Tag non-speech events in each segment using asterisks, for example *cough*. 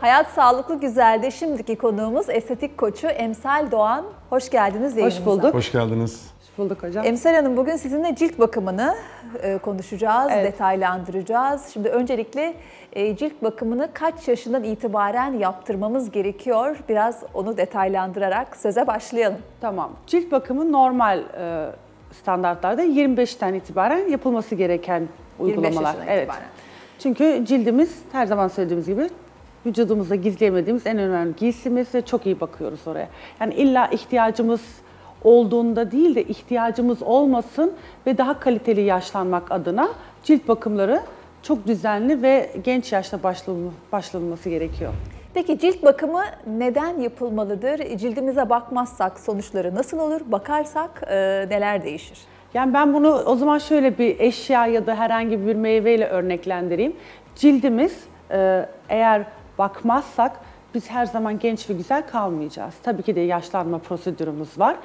Hayat Sağlıklı Güzel'de şimdiki konuğumuz estetik koçu Emsal Doğan. Hoş geldiniz yayınımıza. bulduk. Hoş geldiniz. Hoş bulduk hocam. Emsal Hanım bugün sizinle cilt bakımını e, konuşacağız, Evet. detaylandıracağız. Şimdi öncelikle e, cilt bakımını kaç yaşından itibaren yaptırmamız gerekiyor? Biraz onu detaylandırarak söze başlayalım. Tamam. Cilt bakımı normal e, standartlarda 25'ten itibaren yapılması gereken 25 uygulamalar. yaşından Evet. itibaren. Çünkü cildimiz her zaman söylediğimiz gibi vücudumuzda gizleyemediğimiz en önemli giysimiz ve çok iyi bakıyoruz oraya. Yani illa ihtiyacımız olduğunda değil de ihtiyacımız olmasın ve daha kaliteli yaşlanmak adına cilt bakımları çok düzenli ve genç yaşta başlanı- başlanılması gerekiyor. Peki cilt bakımı neden yapılmalıdır? Cildimize bakmazsak sonuçları nasıl olur? Bakarsak e, neler değişir? Yani ben bunu o zaman şöyle bir eşya ya da herhangi bir meyveyle örneklendireyim. Cildimiz e, eğer bakmazsak biz her zaman genç ve güzel kalmayacağız. Tabii ki de yaşlanma prosedürümüz var.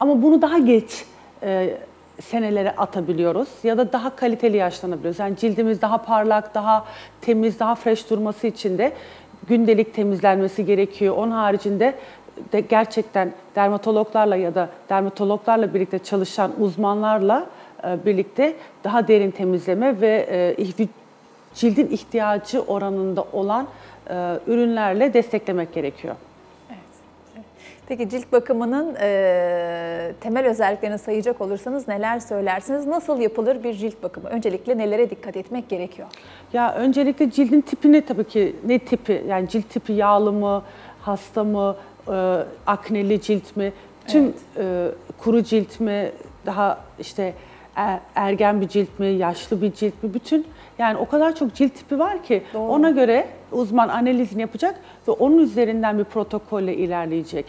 Ama bunu daha geç e, senelere atabiliyoruz ya da daha kaliteli yaşlanabiliyoruz. Yani cildimiz daha parlak, daha temiz, daha fresh durması için de gündelik temizlenmesi gerekiyor. Onun haricinde de gerçekten dermatologlarla ya da dermatologlarla birlikte çalışan uzmanlarla e, birlikte daha derin temizleme ve e, cildin ihtiyacı oranında olan e, ürünlerle desteklemek gerekiyor. Peki cilt bakımının e, temel özelliklerini sayacak olursanız neler söylersiniz? Nasıl yapılır bir cilt bakımı? Öncelikle nelere dikkat etmek gerekiyor? Ya öncelikle cildin tipini tabii ki ne tipi yani cilt tipi yağlı mı, hasta mı, e, akneli cilt mi, tüm e, kuru cilt mi, daha işte ergen bir cilt mi, yaşlı bir cilt mi, bütün yani o kadar çok cilt tipi var ki Doğru. ona göre uzman analizini yapacak ve onun üzerinden bir protokolle ilerleyecek.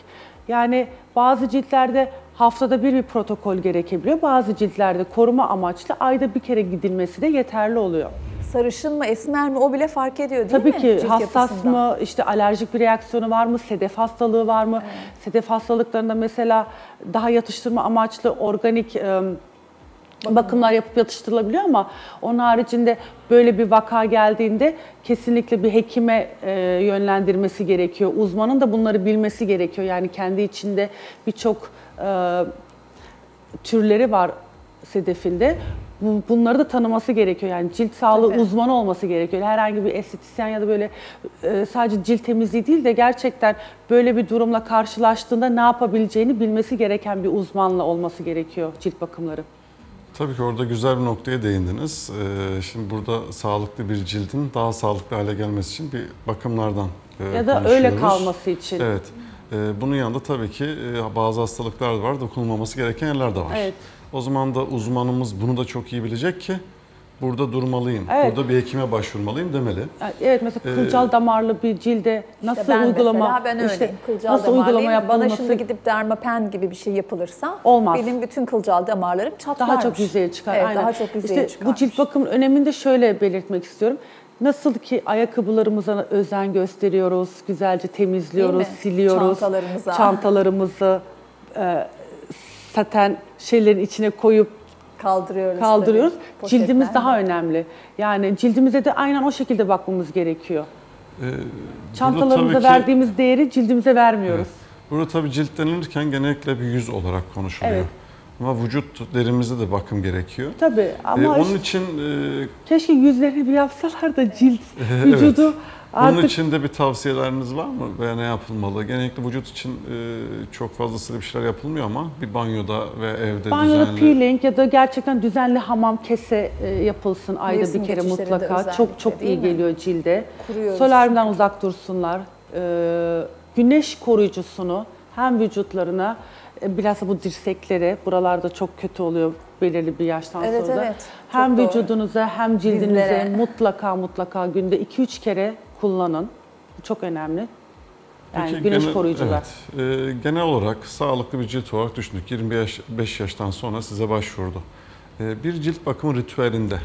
Yani bazı ciltlerde haftada bir bir protokol gerekebiliyor. Bazı ciltlerde koruma amaçlı ayda bir kere gidilmesi de yeterli oluyor. Sarışın mı, esmer mi o bile fark ediyor değil Tabii mi? ki cilt hassas yapısından? mı, işte alerjik bir reaksiyonu var mı, sedef hastalığı var mı? Sedef hastalıklarında mesela daha yatıştırma amaçlı organik e, bakımlar yapıp yatıştırılabiliyor ama onun haricinde böyle bir vaka geldiğinde kesinlikle bir hekime e, yönlendirmesi gerekiyor. Uzmanın da bunları bilmesi gerekiyor. Yani kendi içinde birçok e, türleri var sedefinde. Bu- Bunları da tanıması gerekiyor. Yani cilt sağlığı Tabii. uzmanı olması gerekiyor. Herhangi bir estetisyen ya da böyle e, sadece cilt temizliği değil de gerçekten böyle bir durumla karşılaştığında ne yapabileceğini bilmesi gereken bir uzmanla olması gerekiyor cilt bakımları. Tabii ki orada güzel bir noktaya değindiniz. Ee, şimdi burada sağlıklı bir cildin daha sağlıklı hale gelmesi için bir bakımlardan e, Ya da öyle kalması için. Evet. Ee, bunun yanında tabii ki e, bazı hastalıklar var, dokunulmaması gereken yerler de var. Evet. O zaman da uzmanımız bunu da çok iyi bilecek ki burada durmalıyım, Evet. burada bir hekime başvurmalıyım demeli. Evet mesela kılcal damarlı bir cilde nasıl İşte ben uygulama mesela ben öyleyim. işte kılcal nasıl uygulama damarlıyım. Bana yapılması şimdi gidip dermapen gibi bir şey yapılırsa Olmaz. benim bütün kılcal damarlarım çatlarmış. daha çok yüzeye çıkar. Evet, Aynen. daha çok yüzeye işte çıkarmış. bu cilt bakımının önemini de şöyle belirtmek istiyorum. Nasıl ki ayakkabılarımıza özen gösteriyoruz, güzelce temizliyoruz, siliyoruz. Çantalarımıza. Çantalarımızı e, saten şeylerin içine koyup kaldırıyoruz. kaldırıyoruz. tabii, Cildimiz daha önemli. Yani cildimize de aynen o şekilde bakmamız gerekiyor. Ee, Çantalarımıza ki- verdiğimiz değeri cildimize vermiyoruz. Burada tabii cilt denilirken genellikle bir yüz olarak konuşuluyor. Evet. Ama vücut derimize de bakım gerekiyor. Tabii ama Ee, onun işte için e, keşke yüzlerini bir yapsalar da cilt, *laughs* Evet. vücudu Bunun artık için de bir tavsiyeleriniz var mı veya ne yapılmalı? Genellikle vücut için e, çok fazlasıyla bir şeyler yapılmıyor ama bir banyoda ve evde Banyoda düzenli peeling ya da gerçekten düzenli hamam kese e, yapılsın ayda Mevsim bir kere mutlaka. Çok çok iyi mi? geliyor cilde. Kuruyoruz. Solaryumdan uzak dursunlar. Ee, güneş koruyucusunu hem vücutlarına e, bilhassa bu dirseklere buralarda çok kötü oluyor belirli bir yaştan Evet, sonra. da. evet. Çok Hem doğru. vücudunuza hem cildinize Dizlere. mutlaka mutlaka günde 2-3 kere kullanın. Bu çok önemli. Yani Peki güneş genel- koruyucular. Evet, e, genel olarak sağlıklı bir cilt olarak düşündük. 25 yaş, yaştan sonra size başvurdu. E, bir cilt bakımı ritüelinde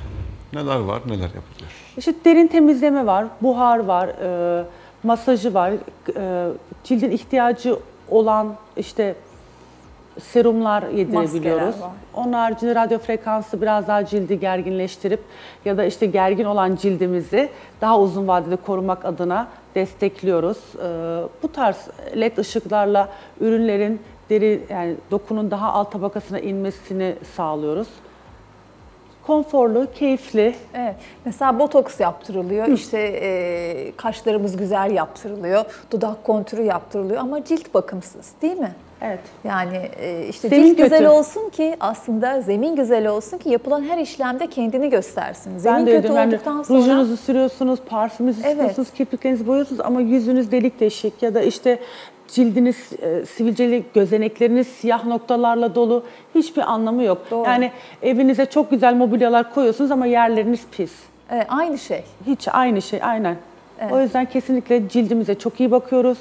neler var, neler yapılıyor? İşte derin temizleme var, buhar var, e, masajı var, e, cildin ihtiyacı olan işte serumlar yedirebiliyoruz. Onun haricinde radyo frekansı biraz daha cildi gerginleştirip ya da işte gergin olan cildimizi daha uzun vadede korumak adına destekliyoruz. Ee, bu tarz led ışıklarla ürünlerin deri yani dokunun daha alt tabakasına inmesini sağlıyoruz. Konforlu, keyifli. Evet. Mesela botoks yaptırılıyor, işte e, kaşlarımız güzel yaptırılıyor, dudak kontürü yaptırılıyor ama cilt bakımsız değil mi? Evet. Yani e, işte Zemin cilt güzel olsun ki aslında zemin güzel olsun ki yapılan her işlemde kendini göstersin. Zemin ben de kötü yani olduktan sonra rujunuzu sürüyorsunuz, parfümünüzü Evet. sıkıyorsunuz, kirpiklerinizi boyuyorsunuz ama yüzünüz delik deşik ya da işte cildiniz e, sivilceli, gözenekleriniz siyah noktalarla dolu hiçbir anlamı yok. Doğru. Yani evinize çok güzel mobilyalar koyuyorsunuz ama yerleriniz pis. e, aynı şey. Hiç aynı şey, aynen. O yüzden kesinlikle cildimize çok iyi bakıyoruz.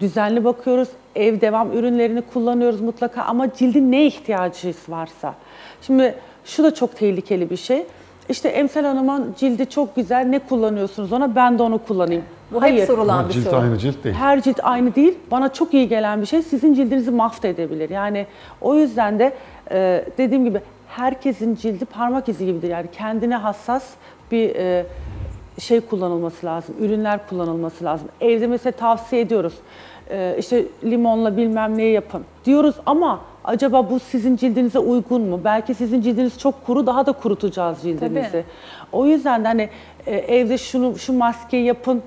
Düzenli bakıyoruz. Ev devam ürünlerini kullanıyoruz mutlaka ama cildin ne ihtiyacı varsa. Şimdi şu da çok tehlikeli bir şey. İşte Emsal Hanım'ın cildi çok güzel. Ne kullanıyorsunuz ona? Ben de onu kullanayım. Bu Hayır. hep sorulan bir cilt soru. aynı cilt değil. Her cilt aynı değil. Bana çok iyi gelen bir şey sizin cildinizi mahvedebilir. Yani o yüzden de e, dediğim gibi herkesin cildi parmak izi gibidir. Yani kendine hassas bir e, şey kullanılması lazım. Ürünler kullanılması lazım. Evde mesela tavsiye ediyoruz. E, işte limonla bilmem neyi yapın diyoruz ama acaba bu sizin cildinize uygun mu? Belki sizin cildiniz çok kuru daha da kurutacağız cildinizi. Tabii. O yüzden de hani e, evde şunu şu maskeyi yapın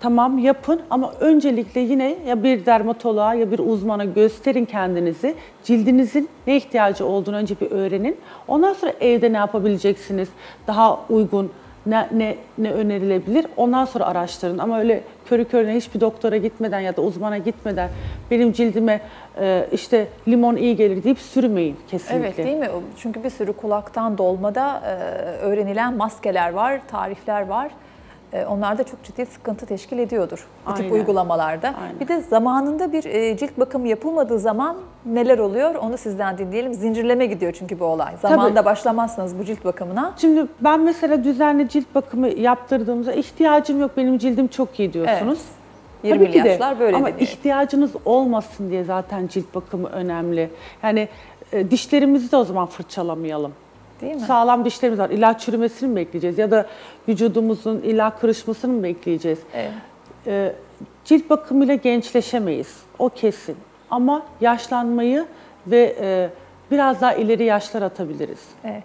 Tamam yapın ama öncelikle yine ya bir dermatoloğa ya bir uzmana gösterin kendinizi. Cildinizin ne ihtiyacı olduğunu önce bir öğrenin. Ondan sonra evde ne yapabileceksiniz? Daha uygun ne, ne, ne önerilebilir? Ondan sonra araştırın. Ama öyle körü körüne hiçbir doktora gitmeden ya da uzmana gitmeden benim cildime e, işte limon iyi gelir deyip sürmeyin kesinlikle. Evet değil mi? Çünkü bir sürü kulaktan dolmada e, öğrenilen maskeler var, tarifler var. E, onlar da çok ciddi sıkıntı teşkil ediyordur bu tip Aynen. uygulamalarda. Aynen. Bir de zamanında bir e, cilt bakımı yapılmadığı zaman neler oluyor onu sizden dinleyelim. Zincirleme gidiyor çünkü bu olay. Zamanında başlamazsanız bu cilt bakımına. Şimdi ben mesela düzenli cilt bakımı yaptırdığımda ihtiyacım yok benim cildim çok iyi diyorsunuz. Evet. Tabii 20'li ki de. yaşlar böyle Ama deniyor. ihtiyacınız olmasın diye zaten cilt bakımı önemli. Yani e, dişlerimizi de o zaman fırçalamayalım. Değil mi? Sağlam dişlerimiz var. İlla çürümesini mi bekleyeceğiz ya da vücudumuzun illa kırışmasını mı bekleyeceğiz? Evet. E, cilt bakımıyla gençleşemeyiz. O kesin. Ama yaşlanmayı ve e, biraz daha ileri yaşlar atabiliriz. Evet.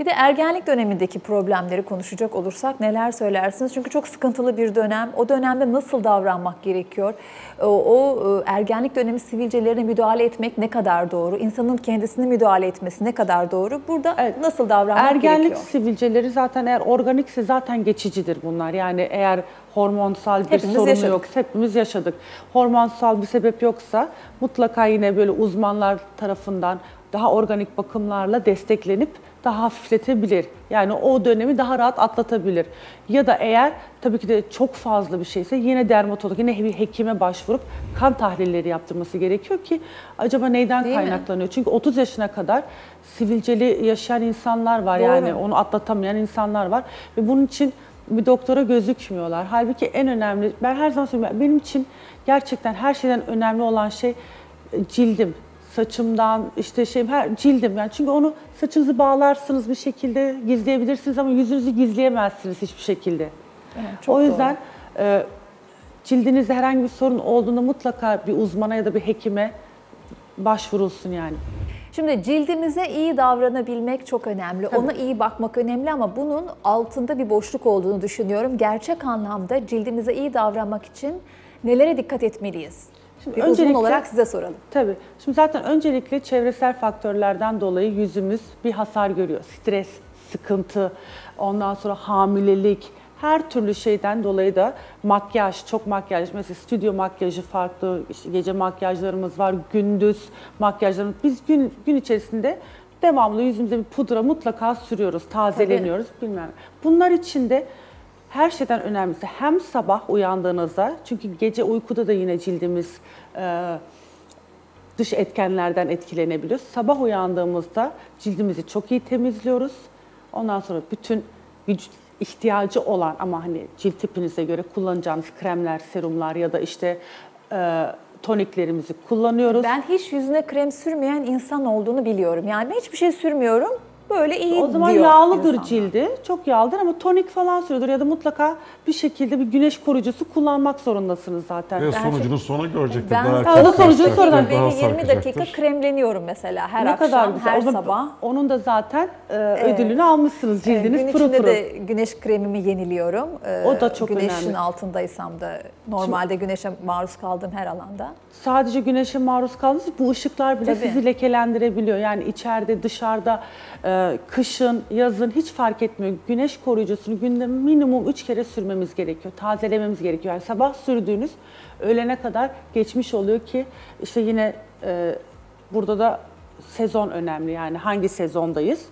Bir de ergenlik dönemindeki problemleri konuşacak olursak neler söylersiniz? Çünkü çok sıkıntılı bir dönem. O dönemde nasıl davranmak gerekiyor? O, o e, ergenlik dönemi sivilcelerine müdahale etmek ne kadar doğru? İnsanın kendisine müdahale etmesi ne kadar doğru? Burada Evet. nasıl davranmak Ergenlik gerekiyor? sivilceleri zaten eğer organikse zaten geçicidir bunlar. Yani eğer hormonsal bir Hepimiz sorunu yaşadık. yoksa hepimiz yaşadık. Hormonsal bir sebep yoksa mutlaka yine böyle uzmanlar tarafından daha organik bakımlarla desteklenip daha hafifletebilir. Yani o dönemi daha rahat atlatabilir. Ya da eğer tabii ki de çok fazla bir şeyse yine dermatolog, yine bir hekime başvurup kan tahlilleri yaptırması gerekiyor ki acaba neyden Değil mi? kaynaklanıyor? Çünkü 30 yaşına kadar sivilceli yaşayan insanlar var Doğru. yani onu atlatamayan insanlar var ve bunun için bir doktora gözükmüyorlar. Halbuki en önemli, ben her zaman söylüyorum, benim için gerçekten her şeyden önemli olan şey e, cildim. Saçımdan işte şey her cildim yani çünkü onu saçınızı bağlarsınız bir şekilde gizleyebilirsiniz ama yüzünüzü gizleyemezsiniz hiçbir şekilde. Evet, o doğru. yüzden e, cildinizde herhangi bir sorun olduğunda mutlaka bir uzmana ya da bir hekime başvurulsun yani. Şimdi cildimize iyi davranabilmek çok önemli. Ona iyi bakmak önemli ama bunun altında bir boşluk olduğunu düşünüyorum. Gerçek anlamda cildimize iyi davranmak için nelere dikkat etmeliyiz? Şimdi bir uzman öncelikle- olarak size soralım. Tabii. Şimdi zaten öncelikle çevresel faktörlerden dolayı yüzümüz bir hasar görüyor. Stres, sıkıntı, ondan sonra hamilelik, her türlü şeyden dolayı da makyaj, çok makyaj, mesela stüdyo makyajı farklı, işte gece makyajlarımız var, gündüz makyajlarımız. Biz gün gün içerisinde devamlı yüzümüze bir pudra mutlaka sürüyoruz, tazeleniyoruz bilmem. Bunlar için de her şeyden önemlisi hem sabah uyandığınızda çünkü gece uykuda da yine cildimiz e, dış etkenlerden etkilenebiliyor. Sabah uyandığımızda cildimizi çok iyi temizliyoruz. Ondan sonra bütün vücut ihtiyacı olan ama hani cilt tipinize göre kullanacağınız kremler, serumlar ya da işte e, toniklerimizi kullanıyoruz. Ben hiç yüzüne krem sürmeyen insan olduğunu biliyorum. Yani hiçbir şey sürmüyorum. Böyle iyi O zaman diyor yağlıdır insanlar. cildi. Çok yağlıdır ama tonik falan sürüyordur ya da mutlaka bir şekilde bir güneş koruyucusu kullanmak zorundasınız zaten. Ve sonucunu sonra görecektir. Ben Daha erken sonucunu yaşta sonradan- daha Beni 20 dakika sarkacaktır. kremleniyorum mesela her ne akşam, her O sabah. Onun da zaten e, ödülünü almışsınız. Ee, Cildiniz Gün pırıl içinde pırıl. de güneş kremimi yeniliyorum. Ee, O da çok Güneşin önemli. altındaysam da normalde güneşe maruz kaldığım her alanda. Sadece güneşe maruz kaldığınız için bu ışıklar bile Tabii. sizi lekelendirebiliyor. Yani içeride, dışarıda, e, kışın, yazın hiç fark etmiyor. Güneş koruyucusunu günde minimum 3 kere sürmemiz gerekiyor. Tazelememiz gerekiyor. Yani sabah sürdüğünüz öğlene kadar geçmiş oluyor ki işte yine e, burada da sezon önemli. Yani hangi sezondayız?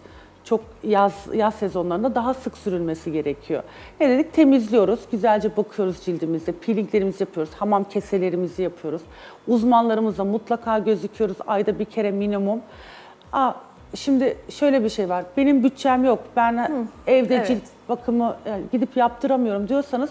Çok yaz yaz sezonlarında daha sık sürülmesi gerekiyor. Ne dedik? Temizliyoruz, güzelce bakıyoruz cildimize, peelinglerimizi yapıyoruz, hamam keselerimizi yapıyoruz. Uzmanlarımızla mutlaka gözüküyoruz ayda bir kere minimum. Aa, şimdi şöyle bir şey var. Benim bütçem yok. Ben evde evet. cilt bakımı yani gidip yaptıramıyorum diyorsanız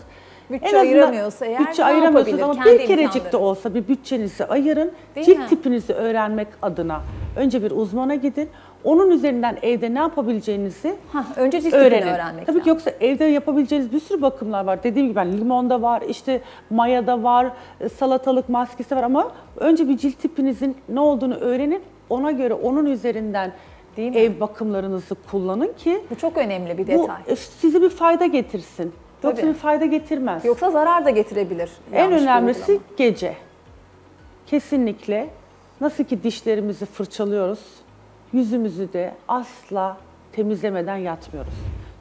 Bütçe en azından ayıramıyorsa eğer bütçe ayıramıyorsunuz ama Kendi bir kerecik de olsa bir bütçenizi ayırın. Değil cilt mi? tipinizi öğrenmek adına önce bir uzmana gidin. Onun üzerinden evde ne yapabileceğinizi Hah, önce cilt öğrenin. öğrenmek Tabii ki lazım. yoksa evde yapabileceğiniz bir sürü bakımlar var. Dediğim gibi ben limonda var, işte mayada var, e, salatalık maskesi var ama önce bir cilt tipinizin ne olduğunu öğrenin. Ona göre onun üzerinden Değil mi? ev bakımlarınızı kullanın ki Bu çok önemli bir bu detay. e, size bir fayda getirsin. Yoksa Tabii. bir fayda getirmez. Yoksa zarar da getirebilir. En yanlış bir önemlisi uygulama. gece. Kesinlikle nasıl ki dişlerimizi fırçalıyoruz, yüzümüzü de asla temizlemeden yatmıyoruz.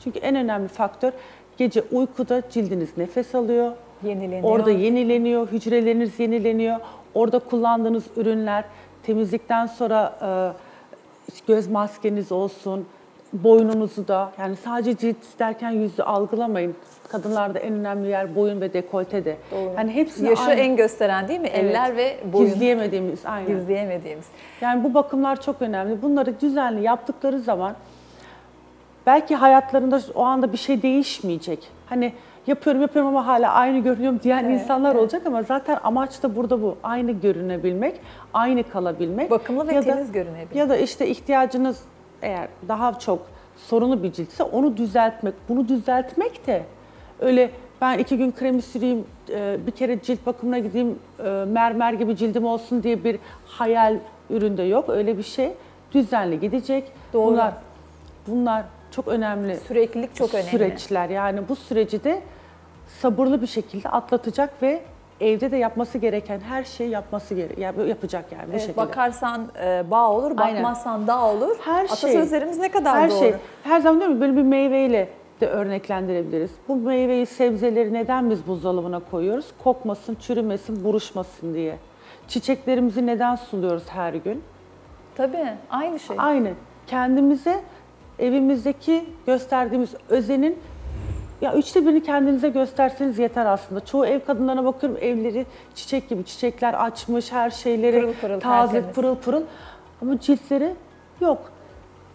Çünkü en önemli faktör gece uykuda cildiniz nefes alıyor. Yenileniyor. Orada yenileniyor, hücreleriniz yenileniyor. Orada kullandığınız ürünler temizlikten sonra e, göz maskeniz olsun, boynunuzu da yani sadece cilt derken yüzü algılamayın. Kadınlarda en önemli yer boyun ve dekolte de. Doğru. Yani hepsini Yaşı aynı- en gösteren değil mi? Evet. Eller ve boyun. Gizleyemediğimiz, aynen. Gizleyemediğimiz. Yani bu bakımlar çok önemli. Bunları düzenli yaptıkları zaman belki hayatlarında o anda bir şey değişmeyecek. Hani yapıyorum yapıyorum ama hala aynı görünüyorum diyen Evet, insanlar evet. olacak ama zaten amaç da burada bu. Aynı görünebilmek, aynı kalabilmek. Bakımlı ve Ya da- temiz görünebilmek. Ya da işte ihtiyacınız eğer daha çok sorunlu bir ciltse onu düzeltmek. Bunu düzeltmek de öyle ben iki gün kremi süreyim, e, bir kere cilt bakımına gideyim, e, mermer gibi cildim olsun diye bir hayal üründe yok. Öyle bir şey. Düzenli gidecek. Doğru. Bunlar, bunlar çok önemli Süreklilik çok önemli. süreçler. Yani bu süreci de sabırlı bir şekilde atlatacak ve evde de yapması gereken her şeyi yapması gere yap- yapacak yani Evet, şekilde. bakarsan e, bağ olur, Aynen. bakmazsan dağ olur. Her şey. Atasözlerimiz ne kadar her doğru. şey. Her zaman diyorum böyle bir meyveyle de örneklendirebiliriz. Bu meyveyi, sebzeleri neden biz buzdolabına koyuyoruz? Kokmasın, çürümesin, buruşmasın diye. Çiçeklerimizi neden suluyoruz her gün? Tabii, aynı şey. Aynı. Kendimize, evimizdeki gösterdiğimiz özenin ya üçte birini kendinize gösterseniz yeter aslında. Çoğu ev kadınlarına bakıyorum evleri çiçek gibi çiçekler açmış, her şeyleri Pırıl pırıl, taze, tertemiz. pırıl pırıl. Ama ciltleri yok.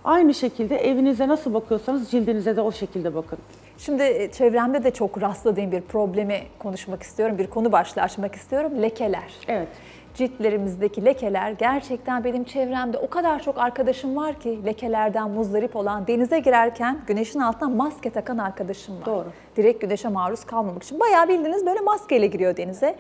Aynı şekilde evinize nasıl bakıyorsanız cildinize de o şekilde bakın. Şimdi e, çevremde de çok rastladığım bir problemi konuşmak istiyorum. Bir konu başlığı açmak istiyorum. Lekeler. Evet. Ciltlerimizdeki lekeler gerçekten benim çevremde o kadar çok arkadaşım var ki lekelerden muzdarip olan denize girerken güneşin altına maske takan arkadaşım var. Doğru. Direkt güneşe maruz kalmamak için. Bayağı bildiğiniz böyle maskeyle giriyor denize. E,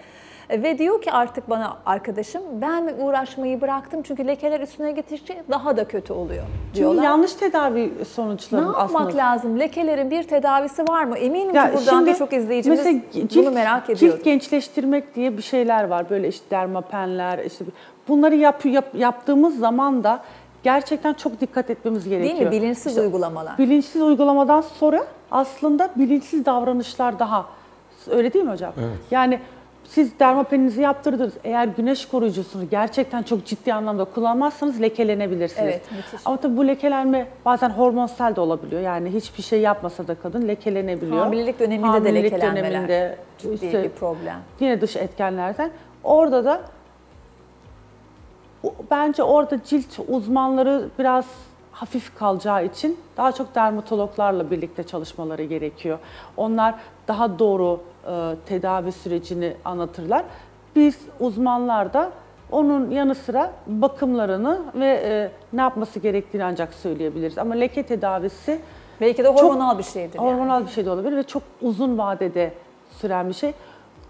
Ve diyor ki artık bana arkadaşım ben uğraşmayı bıraktım çünkü lekeler üstüne gittikçe daha da kötü oluyor Çünkü diyorlar. yanlış tedavi Ne sonuçları yapmak aslında. lazım? Lekelerin bir tedavisi var mı? Eminim Ya ki buradan şimdi birçok izleyicimiz mesela bunu cilt- merak ediyor. Cilt gençleştirmek diye bir şeyler var. Böyle işte dermapenler, işte bunları yap, yap- yaptığımız zaman da gerçekten çok dikkat etmemiz gerekiyor. Değil mi? Bilinçsiz uygulamalar. Bilinçsiz uygulamadan sonra aslında bilinçsiz davranışlar daha. Öyle değil mi hocam? Evet. Yani siz dermapeninizi yaptırdınız. Eğer güneş koruyucusunu gerçekten çok ciddi anlamda kullanmazsanız lekelenebilirsiniz. Evet, müthiş. Ama tabii bu lekelenme bazen hormonsal de olabiliyor. Yani hiçbir şey yapmasa da kadın lekelenebiliyor. Hamilelik döneminde de Hamilelik lekelenmeler döneminde ciddi işte bir problem. yine dış etkenlerden. Orada da bence orada cilt uzmanları biraz hafif kalacağı için daha çok dermatologlarla birlikte çalışmaları gerekiyor. Onlar daha doğru e, tedavi sürecini anlatırlar. Biz uzmanlar da Onun yanı sıra bakımlarını ve e, ne yapması gerektiğini ancak söyleyebiliriz. Ama leke tedavisi Belki de hormonal bir şeydir. yani. hormonal bir şey de olabilir ve çok uzun vadede süren bir şey.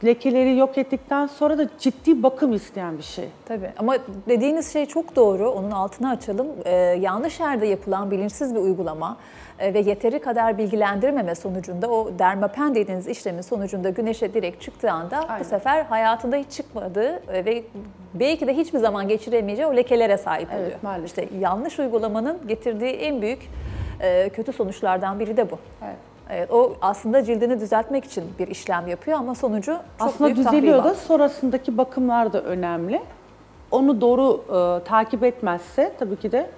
Lekeleri yok ettikten sonra da ciddi bakım isteyen bir şey. Tabii ama dediğiniz şey çok doğru. Onun altını açalım. Ee, yanlış yerde yapılan bilinçsiz bir uygulama e, ve yeteri kadar bilgilendirmeme sonucunda o dermapen dediğiniz işlemin sonucunda güneşe direkt çıktığı anda Aynen. bu sefer hayatında hiç çıkmadığı e, ve belki de hiçbir zaman geçiremeyeceği o lekelere sahip Evet, oluyor. maalesef. İşte yanlış uygulamanın getirdiği en büyük e, kötü sonuçlardan biri de bu. Evet. Evet, o aslında cildini düzeltmek için bir işlem yapıyor ama sonucu çok Aslında büyük düzeliyor da sonrasındaki bakımlar da önemli. Onu doğru e, takip etmezse tabii ki de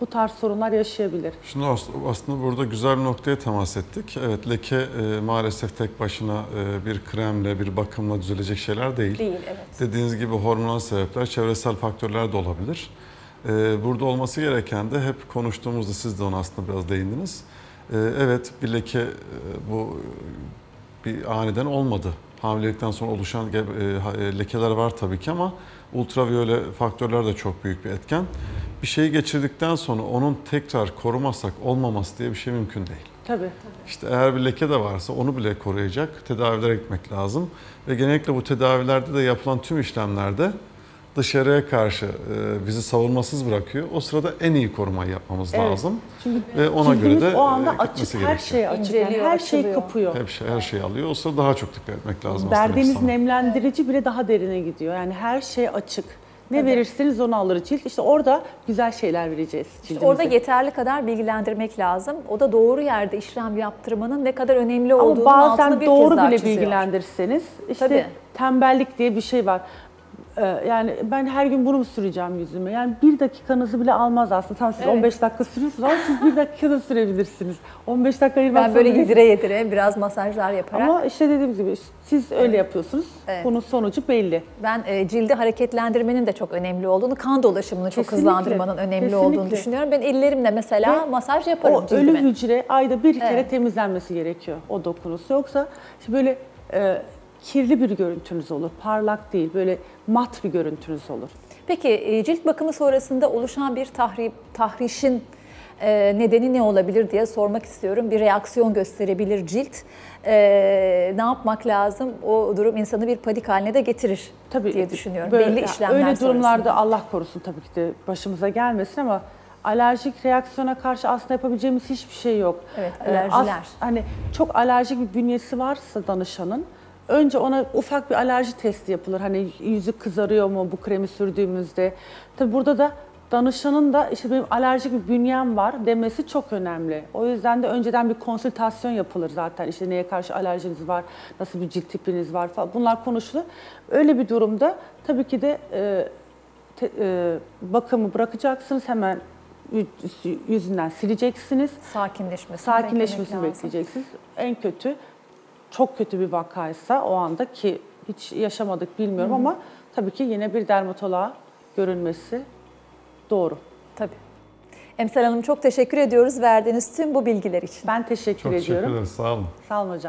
bu tarz sorunlar yaşayabilir. Şimdi as- aslında burada güzel bir noktaya temas ettik. Evet leke e, maalesef tek başına e, bir kremle, bir bakımla düzelecek şeyler değil. Değil, evet. Dediğiniz gibi hormonal sebepler, çevresel faktörler de olabilir. E, burada olması gereken de hep konuştuğumuzda siz de ona aslında biraz değindiniz. E, evet bir leke e, bu e, bir aniden olmadı. Hamilelikten sonra oluşan e, lekeler var tabii ki ama ultraviyole faktörler de çok büyük bir etken. Bir şeyi geçirdikten sonra onun tekrar korumazsak olmaması diye bir şey mümkün değil. Tabii. İşte eğer bir leke de varsa onu bile koruyacak tedavilere gitmek lazım. Ve genellikle bu tedavilerde de yapılan tüm işlemlerde dışarıya karşı e, bizi savunmasız bırakıyor. O sırada en iyi korumayı yapmamız Evet. lazım. Çünkü Ve ona göre de o anda e, açık, her gerekiyor. şeye açık. Yani her şeyi açılıyor. kapıyor. Hep şey, her şeyi alıyor. O sırada daha çok dikkat etmek lazım. aslında Verdiğiniz nemlendirici bile daha derine gidiyor. Yani her şey açık. Ne Tabii. verirseniz onu alır cilt. İşte orada güzel şeyler vereceğiz cildimize. Orada yeterli kadar bilgilendirmek lazım. O da doğru yerde işlem yaptırmanın ne kadar önemli olduğunu altını bazen bir doğru kez daha bile çiziyor. bilgilendirirseniz işte Tabii. tembellik diye bir şey var. Ee, Yani ben her gün bunu mu süreceğim yüzüme? Yani bir dakikanızı bile almaz aslında. Tamam siz Evet. 15 dakika sürüyorsunuz ama siz bir dakikada sürebilirsiniz. 15 dakika ayırmak Ben böyle yedire yedire biraz masajlar yaparak Ama işte dediğimiz gibi siz öyle yapıyorsunuz. Evet. Bunun sonucu belli. ben e, cildi hareketlendirmenin de çok önemli olduğunu, kan dolaşımını çok Kesinlikle, hızlandırmanın önemli kesinlikle. olduğunu düşünüyorum. Ben ellerimle mesela Ve masaj yaparım O cildime. ölü hücre ayda bir kere Evet. temizlenmesi gerekiyor o dokunusu. Yoksa işte böyle e, kirli bir görüntünüz olur. Parlak değil, böyle mat bir görüntünüz olur. Peki e, cilt bakımı sonrasında oluşan bir tahri, tahrişin e, nedeni ne olabilir diye sormak istiyorum. Bir reaksiyon gösterebilir cilt. E, ne yapmak lazım? O durum insanı bir panik haline de getirir Tabii diye düşünüyorum. böyle- Belli işlemler Öyle durumlarda sonrasında. Allah korusun tabii ki de başımıza gelmesin ama alerjik reaksiyona karşı aslında yapabileceğimiz hiçbir şey yok. Evet, alerjiler. hani çok alerjik bir bünyesi varsa danışanın önce ona ufak bir alerji testi yapılır. Hani yüzü kızarıyor mu bu kremi sürdüğümüzde. Tabii burada da danışanın da işte benim alerjik bir bünyem var demesi çok önemli. O yüzden de önceden bir konsültasyon yapılır zaten. İşte neye karşı alerjiniz var, nasıl bir cilt tipiniz var falan bunlar konuşulur. Öyle bir durumda tabii ki de e, te- e, bakımı bırakacaksınız hemen yüz- yüzünden sileceksiniz. sakinleşmesini, Sakinleşmesini bekleyeceksiniz. En kötü çok kötü bir vakaysa o anda ki hiç yaşamadık bilmiyorum ama tabii ki yine bir dermatoloğa görünmesi doğru. Tabii. Emsal Hanım çok teşekkür ediyoruz verdiğiniz tüm bu bilgiler için. Ben teşekkür Çok teşekkür ediyorum. ederiz. Sağ olun. Sağ olun hocam.